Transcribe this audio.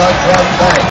Drum Bank.